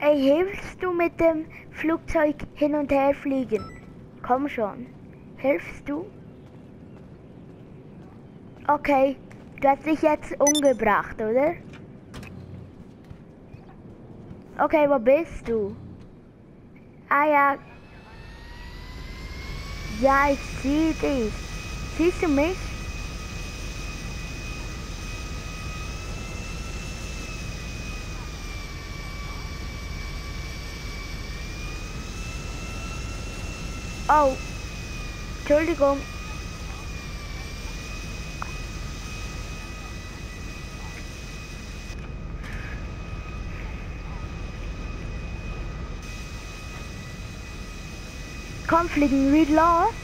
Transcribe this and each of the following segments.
Ey, hilfst du mit dem Flugzeug hin und her fliegen? Komm schon. Hilfst du? Okay, du hast dich jetzt umgebracht, oder? Okay, wo bist du? Ah ja. Ja, ich sehe dich. Siehst du mich? Oh, Entschuldigung. Komm, fliegen wir los.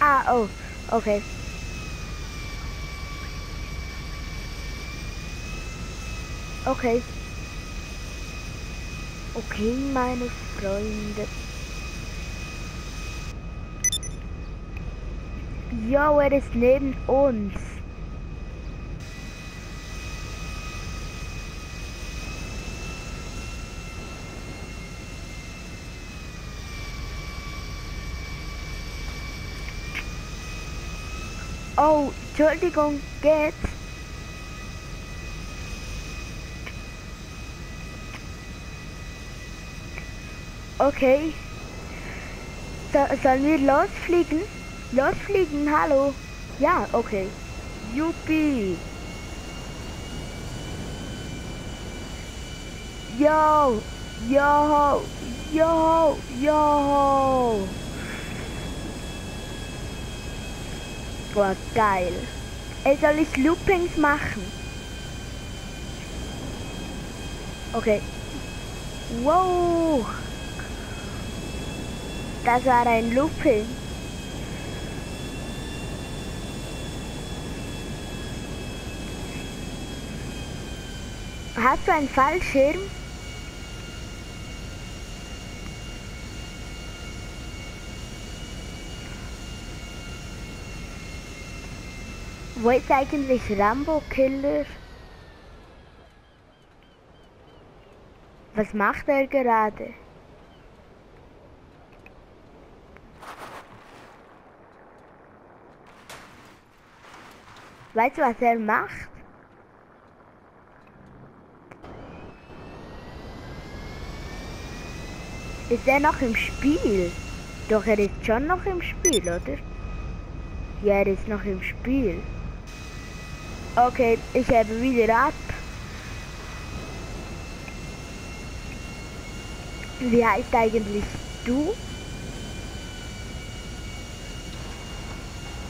Ah, oh, okay. Okay. Okay, meine Freunde. Jo, er ist neben uns. Oh, Entschuldigung, geht's? Okay. So, sollen wir losfliegen? Losfliegen, hallo. Ja, okay. Yuppie. Yo, yo, yo, yo. Boah, geil. Ey, soll ich Loopings machen? Okay. Wow. Das war ein Looping. Hast du einen Fallschirm? Wo ist eigentlich Rambo Killer? Was macht er gerade? Weißt du, was er macht? Ist er noch im Spiel? Doch er ist schon noch im Spiel, oder? Ja, er ist noch im Spiel. Okay, ich habe wieder ab. Wie heißt eigentlich du?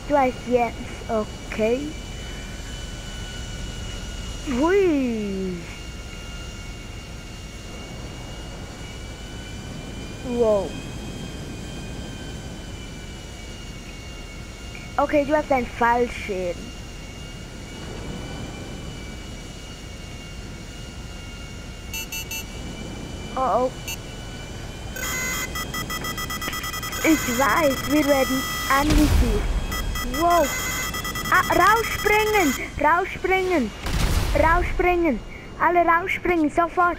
Du heißt Jens, okay. Hui. Wow. Okay, du hast einen Fallschirm. Oh, oh. Ich weiß, wir werden anvisiert. Wow. Ah, rausspringen! Rausspringen! Rausspringen! Alle rausspringen, sofort!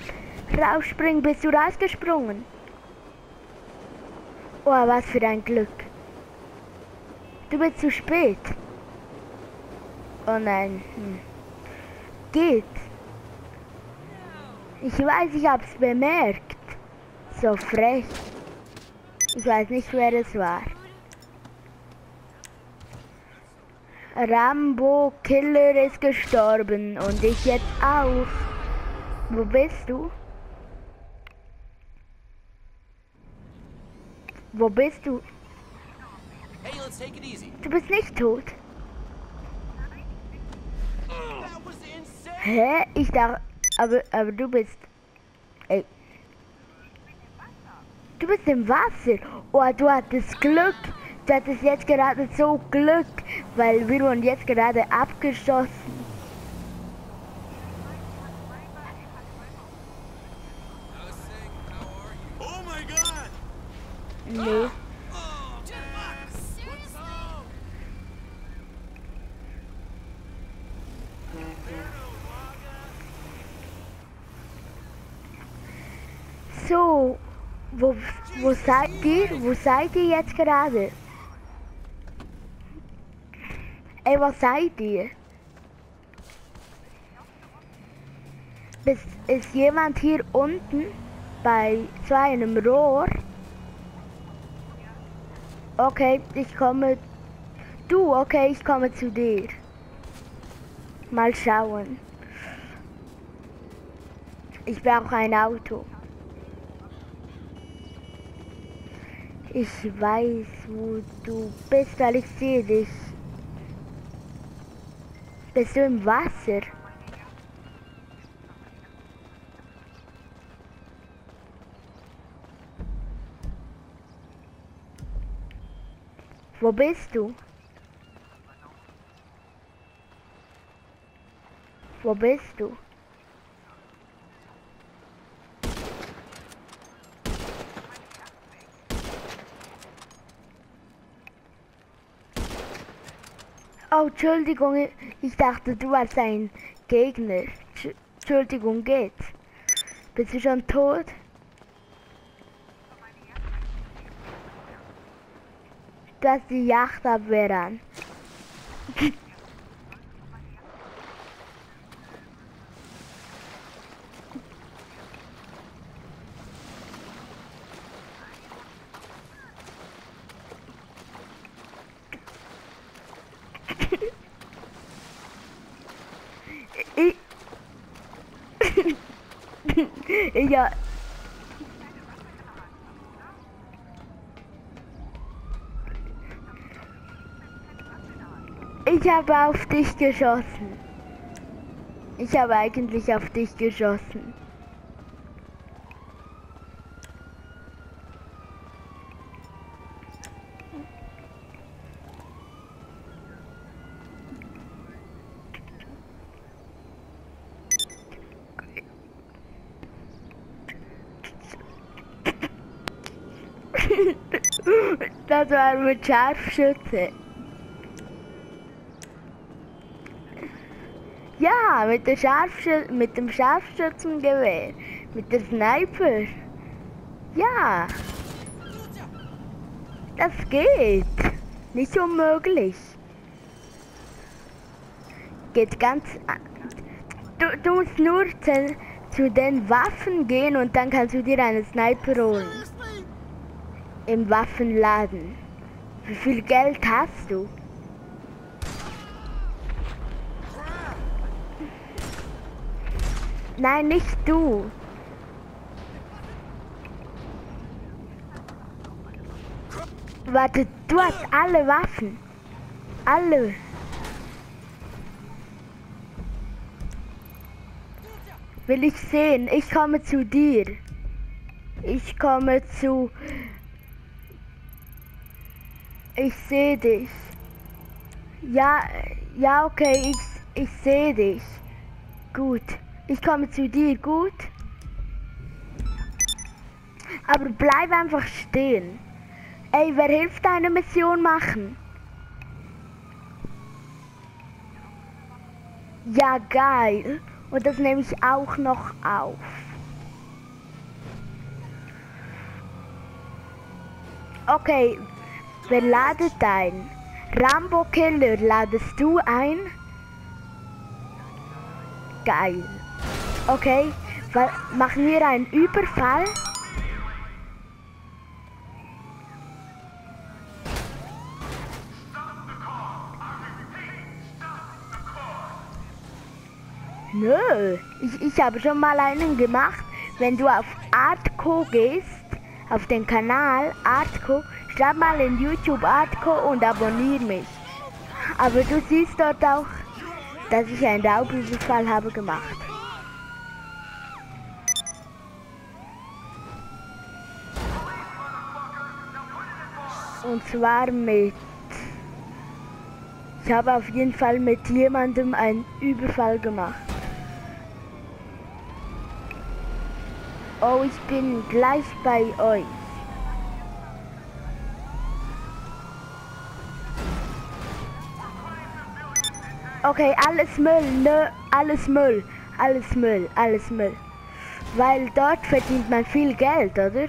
Rausspringen, bist du rausgesprungen? Oh, was für ein Glück. Du bist zu spät. Oh nein. Hm. Geht. Ich weiß, ich hab's bemerkt. So frech. Ich weiß nicht, wer es war. Rambo Killer ist gestorben und ich jetzt auch. Wo bist du? Wo bist du? Hey, let's take it easy. Du bist nicht tot. Hä? Ich dachte, aber, aber du bist, ey. Du bist im Wasser. Oh, du hattest Glück das ist jetzt gerade so Glück, weil wir wurden jetzt gerade abgeschossen. Oh nee. Oh, so, wo, wo seid ihr? Wo seid ihr jetzt gerade? Ey, was seid ihr? Ist, ist jemand hier unten bei so einem Rohr? Okay, ich komme. Du, okay, ich komme zu dir. Mal schauen. Ich brauche ein Auto. Ich weiß, wo du bist, weil ich sehe dich. Im Wasser? Wo bist du? Wo bist du? Oh, Entschuldigung, ich dachte, du warst ein Gegner. Tsch- Entschuldigung, geht's? Bist du schon tot? Du hast die Yachtabwehr an. Ich... ja. Ich habe auf dich geschossen. Ich habe eigentlich auf dich geschossen. War mit Scharfschütze. Ja, mit, der Scharfschü mit dem Scharfschützengewehr. Mit der Sniper. Ja, das geht. Nicht unmöglich. Geht ganz... Du, du musst nur zu, zu den Waffen gehen und dann kannst du dir eine Sniper holen. Im Waffenladen. Wie viel Geld hast du? Nein, nicht du. Warte, du hast alle Waffen. Alle. Will ich sehen. Ich komme zu dir. Ich komme zu... Ich sehe dich. Ja, ja, okay, ich, ich sehe dich. Gut. Ich komme zu dir, gut? Aber bleib einfach stehen. Ey, wer hilft deine Mission machen? Ja, geil. Und das nehme ich auch noch auf. Okay, wer ladet ein? Rambo Killer, ladest du ein? Geil. Okay, machen wir einen Überfall? Nö, ich, ich habe schon mal einen gemacht. Wenn du auf Artco gehst, auf den Kanal Artco, schreib mal in YouTube Artco und abonniere mich. Aber du siehst dort auch, dass ich einen Raubüberfall habe gemacht. Und zwar mit... Ich habe auf jeden Fall mit jemandem einen Überfall gemacht. Oh, ich bin gleich bei euch. Okay, alles Müll, ne? Alles Müll, alles Müll, alles Müll. Weil dort verdient man viel Geld, oder?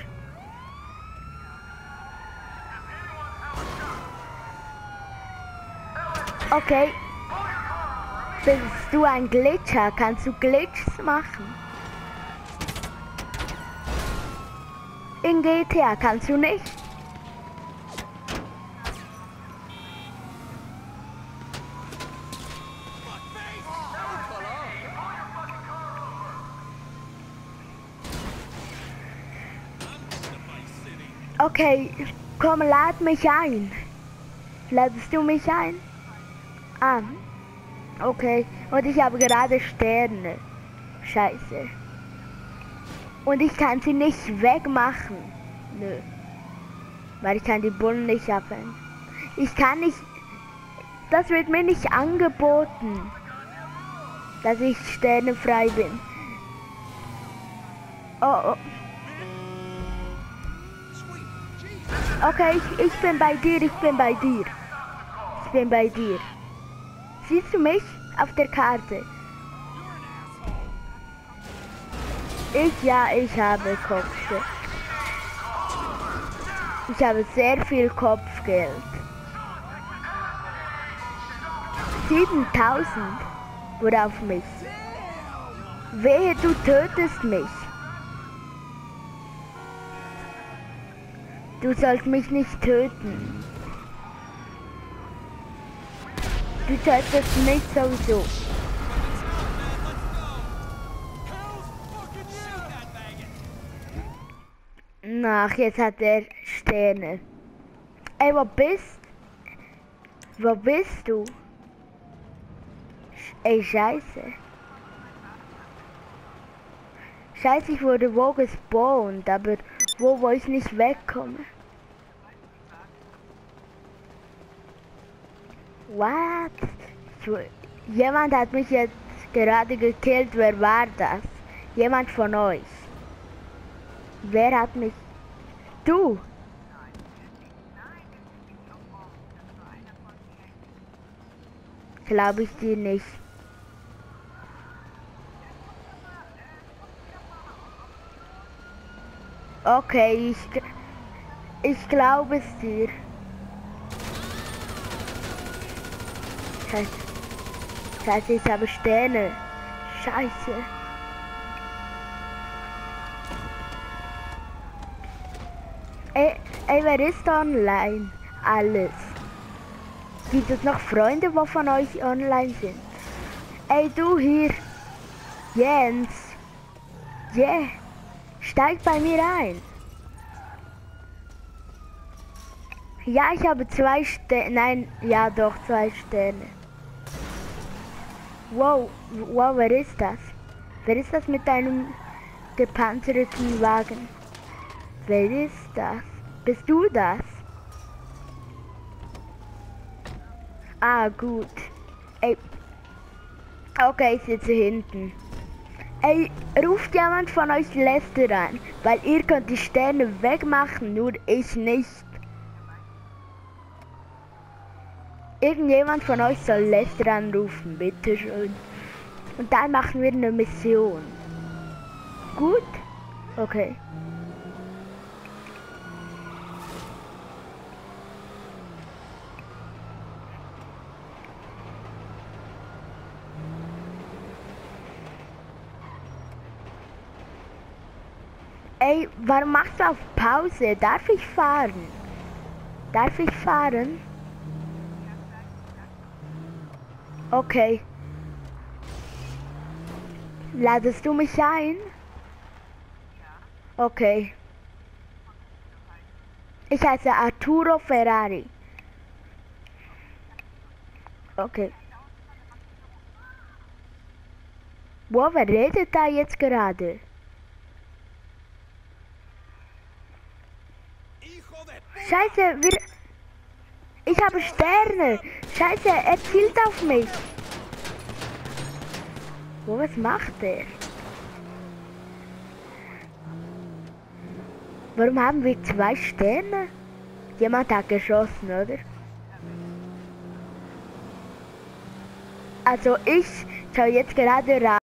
Okay. Bist du ein Glitcher? Kannst du Glitches machen? In GTA kannst du nicht. Okay, komm, lad mich ein. Ladest du mich ein? Ah, okay. Und ich habe gerade Sterne. Scheiße. Und ich kann sie nicht wegmachen. Nö. Weil ich kann die Bullen nicht abhängen. Ich kann nicht... Das wird mir nicht angeboten. Dass ich sternefrei bin. Oh, oh. Okay, ich, ich bin bei dir, ich bin bei dir. Ich bin bei dir. Siehst du mich auf der Karte? Ich, ja, ich habe Kopfgeld. Ich habe sehr viel Kopfgeld. 7000 wurde auf mich. Wehe, du tötest mich. Du sollst mich nicht töten. Du tötest mich sowieso. Ach, jetzt hat er Sterne. Ey, wo bist? Wo bist du? Ey, scheiße. Scheiße, ich wurde wo gespawnt, aber wo, wo ich nicht wegkomme. What? Jemand hat mich jetzt gerade gekillt. Wer war das? Jemand von euch. Wer hat mich... Du! Glaube ich dir nicht. Okay, ich, ich glaube es dir. Scheiße. Scheiße, ich habe Sterne. Scheiße. Ey, wer ist online? Alles. Gibt es noch Freunde, wo von euch online sind? Ey, du hier. Jens. Yeah. Steig bei mir ein. Ja, ich habe zwei Sterne. Nein, ja doch, zwei Sterne. Wow, wow, wer ist das? Wer ist das mit deinem gepanzerten Wagen? Wer ist das? Bist du das? Ah, gut. Ey. Okay, ich sitze hinten. Ey, ruft jemand von euch Lester an, weil ihr könnt die Sterne wegmachen, nur ich nicht. Irgendjemand von euch soll Lester anrufen, bitteschön. Und dann machen wir eine Mission. Gut? Okay. Ey, warum machst du auf Pause? Darf ich fahren? Darf ich fahren? Okay. Ladest du mich ein? Okay. Ich heiße Arturo Ferrari. Okay. Wo, wer redet da jetzt gerade? Scheiße, wir... Ich habe Sterne. Scheiße, er zielt auf mich. Wo, was macht er? Warum haben wir zwei Sterne? Jemand hat geschossen, oder? Also ich schaue jetzt gerade rein.